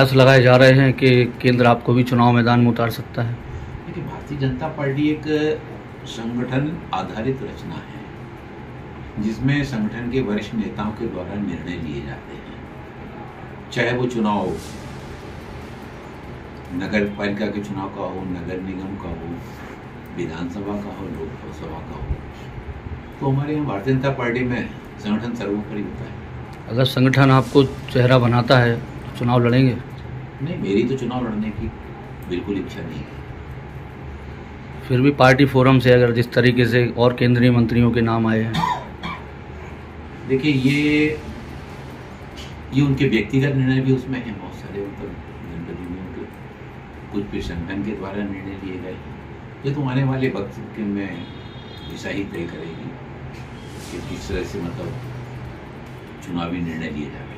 आस लगाए जा रहे हैं कि केंद्र आपको भी चुनाव मैदान में उतार सकता है। देखिए भारतीय जनता पार्टी एक संगठन आधारित रचना है जिसमें संगठन के वरिष्ठ नेताओं के द्वारा निर्णय लिए जाते हैं। चाहे वो चुनाव नगर पालिका के चुनाव का हो नगर निगम का हो विधानसभा का हो लोकसभा का हो तो हमारे यहाँ भारतीय जनता पार्टी में संगठन सर्वोपरि होता है। अगर संगठन आपको चेहरा बनाता है चुनाव लड़ेंगे? नहीं मेरी तो चुनाव लड़ने की बिल्कुल इच्छा नहीं है। फिर भी पार्टी फोरम से अगर जिस तरीके से और केंद्रीय मंत्रियों के नाम आए हैं। देखिए ये ये उनके व्यक्तिगत निर्णय भी उसमें हैं बहुत सारे मतलब जनपद यूनियन के कुछ भी संगठन के द्वारा निर्णय लिए गए ये तो आने वाले वक्त के में दिशा ही तय करेगी कि किस तरह से मतलब चुनावी निर्णय लिए जाए